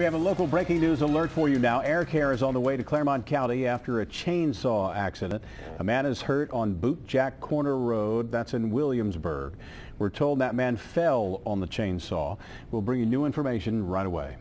We have a local breaking news alert for you now. Air Care is on the way to Clermont County after a chainsaw accident. A man is hurt on Bootjack Corner Road. That's in Williamsburg. We're told that man fell on the chainsaw. We'll bring you new information right away.